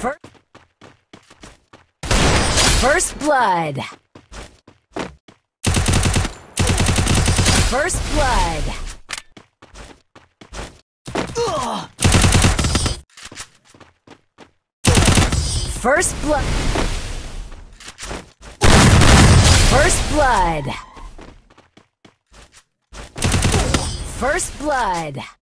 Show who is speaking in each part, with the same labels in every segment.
Speaker 1: Fir- First blood. First blood. Ugh. First blood. First blood. First blood.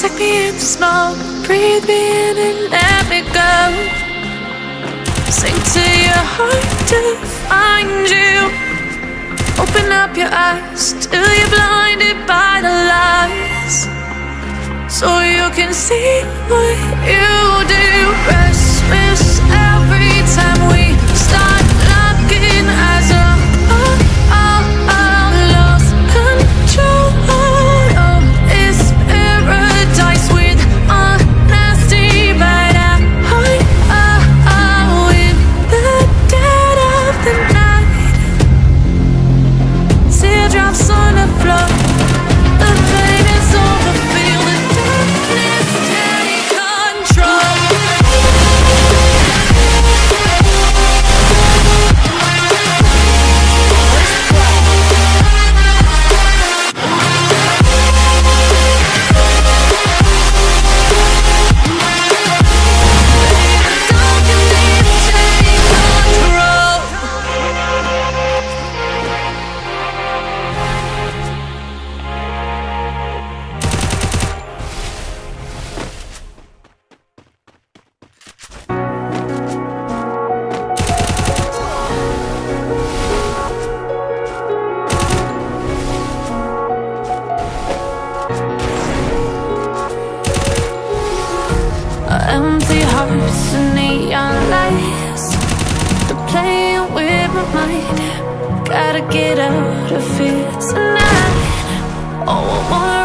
Speaker 2: Suck me in the smoke, breathe me in and let me go Sing to your heart to find you. Open up your eyes till you're blinded by the lies So you can see what you do. Rest colors and neon lights They're playing with my mind. Gotta get out of here tonight. Oh, I want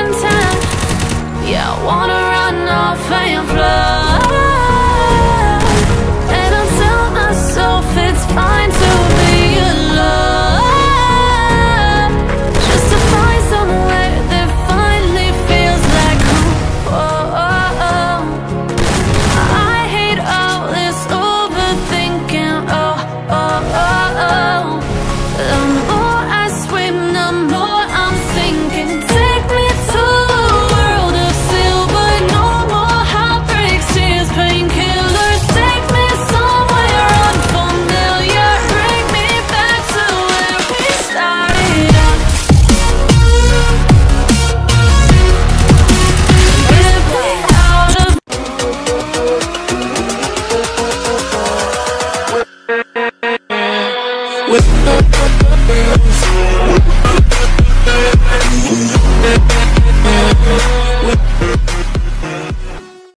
Speaker 2: in time. Yeah, I wanna run off and fly